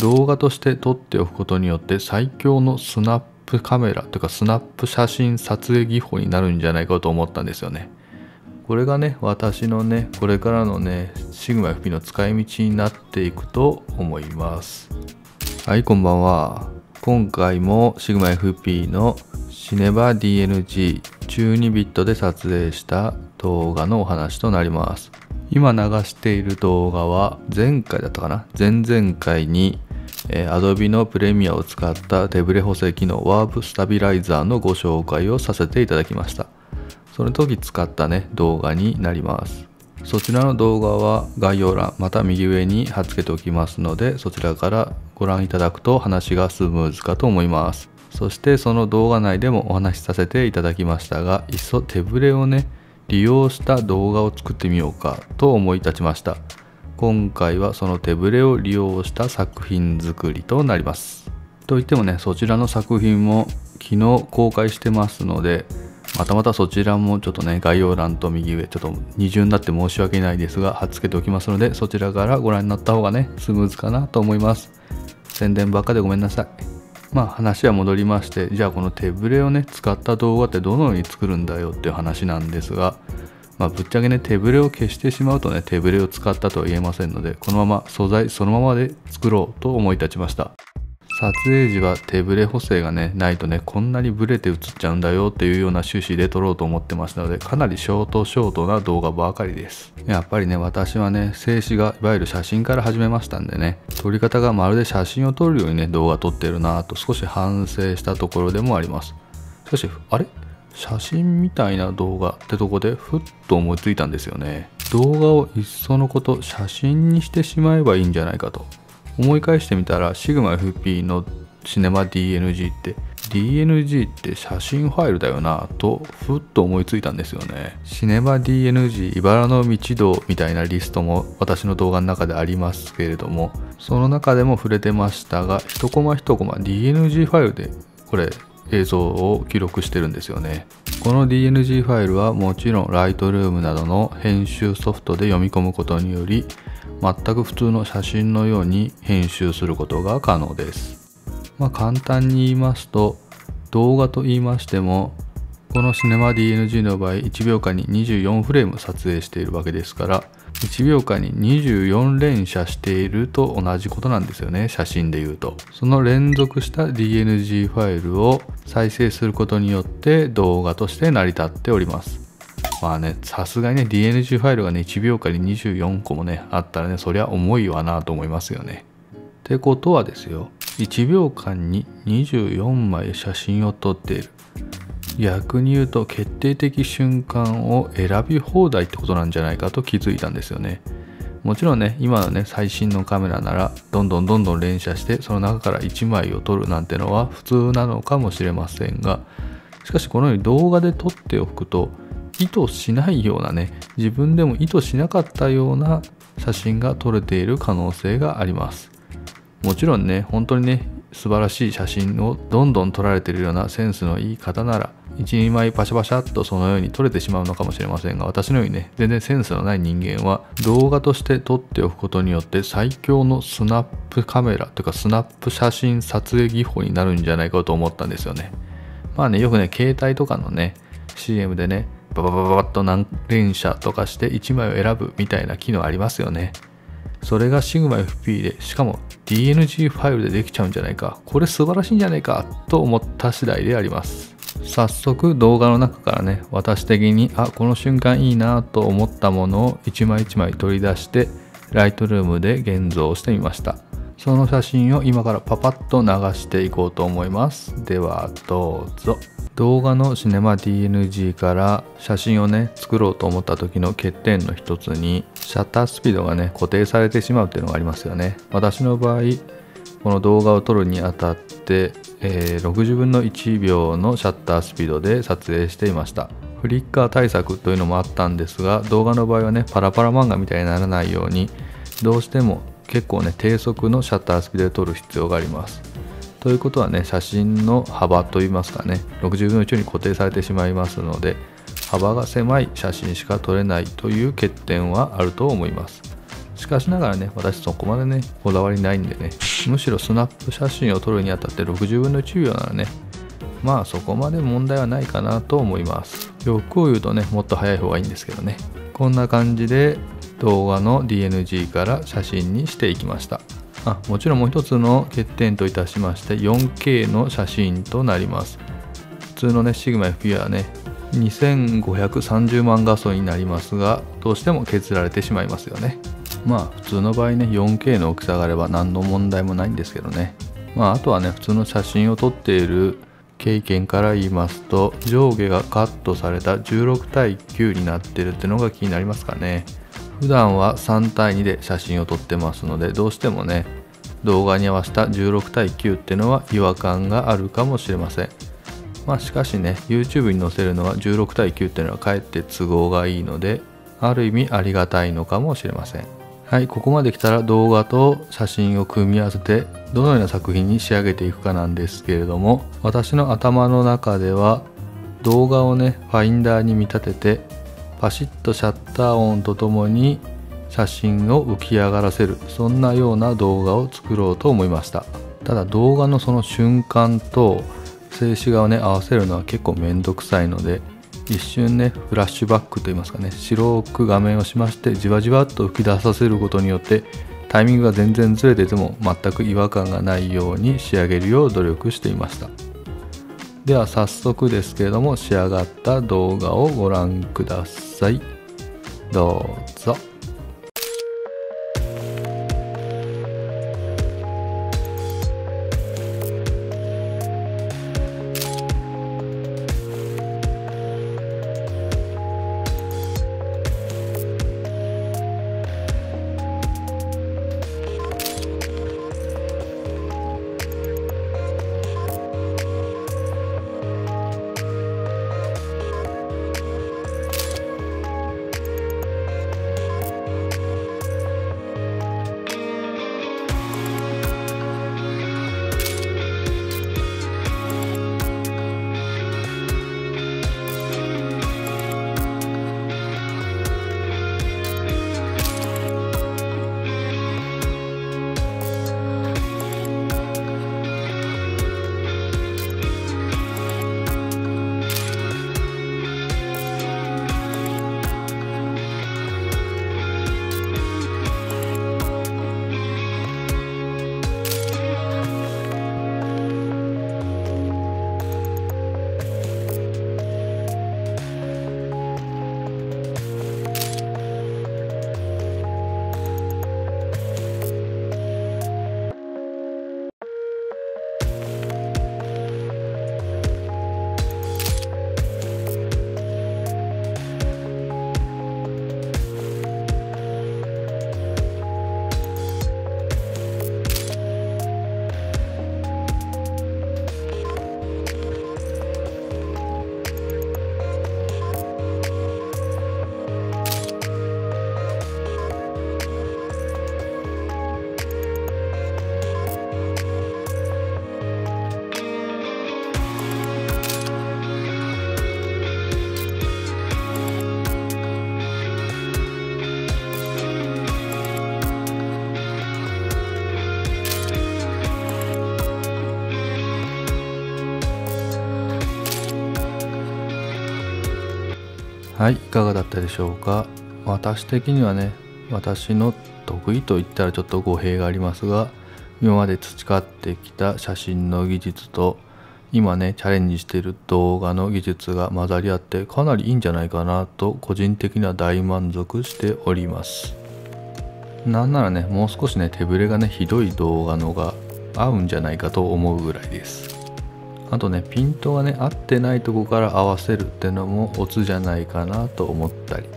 動画として撮っておくことによって最強のスナップカメラというかスナップ写真撮影技法になるんじゃないかと思ったんですよね。これがね私のねこれからのねシグマ FP の使い道になっていくと思います。はいこんばんは。今回もシグマ FP のシネバ DNG12 ビットで撮影した動画のお話となります。今流している動画は前回だったかな？前々回に、えー、Adobe のプレミアを使った手ブレ補正機能ワープスタビライザーのご紹介をさせていただきました。その時使ったね動画になります。そちらの動画は概要欄また右上に貼っ付けておきますのでそちらからご覧いただくと話がスムーズかと思います。そしてその動画内でもお話しさせていただきましたがいっそ手ブレをね利用した動画を作ってみようかと思い立ちました。今回はその手ぶれを利用した作品作りとなります。といってもねそちらの作品も昨日公開してますのでまたまたそちらもちょっとね概要欄と右上ちょっと二重になって申し訳ないですが貼っつけておきますのでそちらからご覧になった方がねスムーズかなと思います。宣伝ばっかでごめんなさい。まあ話は戻りましてじゃあこの手ぶれをね使った動画ってどのように作るんだよっていう話なんですが、まあ、ぶっちゃけね手ぶれを消してしまうとね手ぶれを使ったとは言えませんのでこのまま素材そのままで作ろうと思い立ちました。撮影時は手ブレ補正がねないとねこんなにブレて映っちゃうんだよっていうような趣旨で撮ろうと思ってましたのでかなりショートショートな動画ばかりです。やっぱりね私はね静止がいわゆる写真から始めましたんでね撮り方がまるで写真を撮るようにね動画撮ってるなぁと少し反省したところでもあります。しかしあれ？写真みたいな動画ってとこでふっと思いついたんですよね。動画をいっそのこと写真にしてしまえばいいんじゃないかと。思い返してみたら SigmaFP のシネマ DNG って DNG って写真ファイルだよなとふっと思いついたんですよね。シネマ DNG 茨の道道みたいなリストも私の動画の中でありますけれどもその中でも触れてましたが一コマ一コマ DNG ファイルでこれ映像を記録してるんですよね。この DNG ファイルはもちろん Lightroom などの編集ソフトで読み込むことにより全く普通の写真のように編集することが可能です。まあ、簡単に言いますと動画と言いましてもこのシネマ DNG の場合1秒間に24フレーム撮影しているわけですから1秒間に24連写していると同じことなんですよね写真で言うとその連続した DNG ファイルを再生することによって動画として成り立っておりますまあね、さすがにね、DNG ファイルがね、1秒間に24個もね、あったらね、そりゃ重いわなと思いますよね。ってことはですよ、1秒間に24枚写真を撮っている。逆に言うと、決定的瞬間を選び放題ってことなんじゃないかと気づいたんですよね。もちろんね、今のね、最新のカメラなら、どんどんどんどん連写して、その中から1枚を撮るなんてのは普通なのかもしれませんが、しかしこのように動画で撮っておくと、意図しないようなね自分でも意図しなかったような写真が撮れている可能性があります。もちろんね本当にね素晴らしい写真をどんどん撮られているようなセンスのいい方なら12枚パシャパシャっとそのように撮れてしまうのかもしれませんが私のようにね全然センスのない人間は動画として撮っておくことによって最強のスナップカメラというかスナップ写真撮影技法になるんじゃないかと思ったんですよね。まあねよくね携帯とかのね CM でねババババッと何連写とかして1枚を選ぶみたいな機能ありますよね。それが SigmaFP で、しかも DNG ファイルでできちゃうんじゃないか。これ素晴らしいんじゃないかと思った次第であります。早速動画の中からね、私的に、あ、この瞬間いいなと思ったものを1枚1枚取り出して、ライトルームで現像してみました。その写真を今からパパッと流していこうと思います。ではどうぞ。動画のシネマ DNG から写真をね作ろうと思った時の欠点の一つにシャッタースピードがね固定されてしまうっていうのがありますよね。私の場合この動画を撮るにあたって、えー、60分の1秒のシャッタースピードで撮影していました。フリッカー対策というのもあったんですが動画の場合はねパラパラ漫画みたいにならないようにどうしても結構ね低速のシャッタースピードで撮る必要があります。ということはね写真の幅といいますかね60分の1に固定されてしまいますので幅が狭い写真しか撮れないという欠点はあると思います。しかしながらね私そこまでねこだわりないんでねむしろスナップ写真を撮るにあたって60分の1秒ならねまあそこまで問題はないかなと思います。欲を言うとねもっと早い方がいいんですけどね。こんな感じで動画の DNG から写真にしていきました。あもちろんもう一つの欠点といたしまして 4K の写真となります。普通のねシグマ FP はね2530万画素になりますがどうしても削られてしまいますよね。まあ普通の場合ね 4K の大きさがあれば何の問題もないんですけどね。まああとはね普通の写真を撮っている経験から言いますと上下がカットされた16対9になってるってのが気になりますかね。普段は3対2で写真を撮ってますのでどうしてもね動画に合わせた16対9ってのは違和感があるかもしれません。まあしかしね YouTube に載せるのは16対9っていうのはかえって都合がいいのである意味ありがたいのかもしれません。はいここまで来たら動画と写真を組み合わせてどのような作品に仕上げていくかなんですけれども私の頭の中では動画をねファインダーに見立ててパシッとシャッター音とともに写真を浮き上がらせる。そんなような動画を作ろうと思いました。ただ動画のその瞬間と静止画をね合わせるのは結構めんどくさいので一瞬ねフラッシュバックといいますかね白く画面をしましてじわじわっと浮き出させることによってタイミングが全然ずれてても全く違和感がないように仕上げるよう努力していました。では早速ですけれども仕上がった動画をご覧ください。どうぞ。はいいかがだったでしょうか？私的にはね私の得意と言ったらちょっと語弊がありますが今まで培ってきた写真の技術と今ねチャレンジしている動画の技術が混ざり合ってかなりいいんじゃないかなと個人的には大満足しております。なんならねもう少しね手ぶれがねひどい動画のが合うんじゃないかと思うぐらいです。あとねピントがね合ってないとこから合わせるってのもオツじゃないかなと思ったり。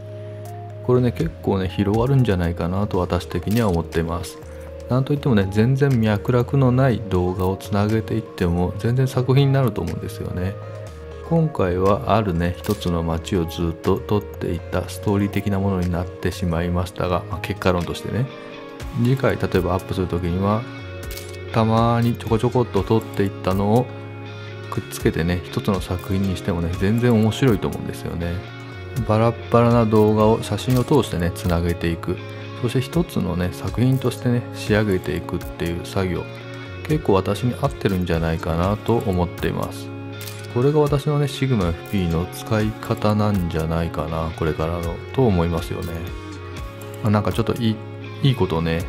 これね結構ね広がるんじゃないかなと私的には思っています。なんといってもね全然脈絡のない動画をつなげていっても全然作品になると思うんですよね。今回はあるね一つの街をずっと撮っていたストーリー的なものになってしまいましたが、まあ、結果論としてね。次回例えばアップする時にはたまにちょこちょこっと撮っていったのをくっつけてね一つの作品にしてもね全然面白いと思うんですよね。バラッバラな動画を写真を通してねつなげていく。そして一つのね作品としてね仕上げていくっていう作業。結構私に合ってるんじゃないかなと思っています。これが私のねシグマ FP の使い方なんじゃないかなこれからのと思いますよね、まあ、なんかちょっといいいいことをね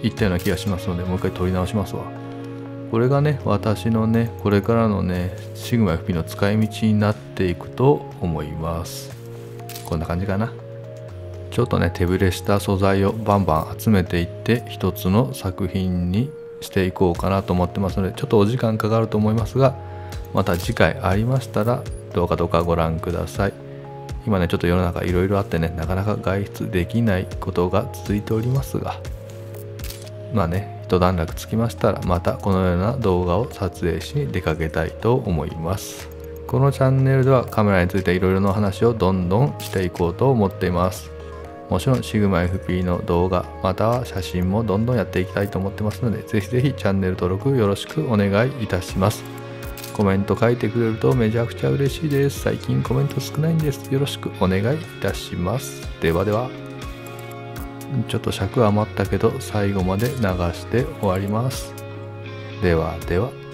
言ったような気がしますのでもう一回取り直しますわ。これがね私のねこれからのねシグマ FP の使い道になっていくと思います。こんな感じかな。ちょっとね手ぶれした素材をバンバン集めていって一つの作品にしていこうかなと思ってますのでちょっとお時間かかると思いますがまた次回ありましたら動画とかご覧ください。今ねちょっと世の中いろいろあってねなかなか外出できないことが続いておりますがまあね一段落つきましたらまたこのような動画を撮影しに出かけたいと思います。このチャンネルではカメラについていろいろな話をどんどんしていこうと思っています。もちろん Sigma FP の動画または写真もどんどんやっていきたいと思ってますのでぜひぜひチャンネル登録よろしくお願いいたします。コメント書いてくれるとめちゃくちゃ嬉しいです。最近コメント少ないんです。よろしくお願いいたします。ではでは。ちょっと尺余ったけど最後まで流して終わります。ではでは。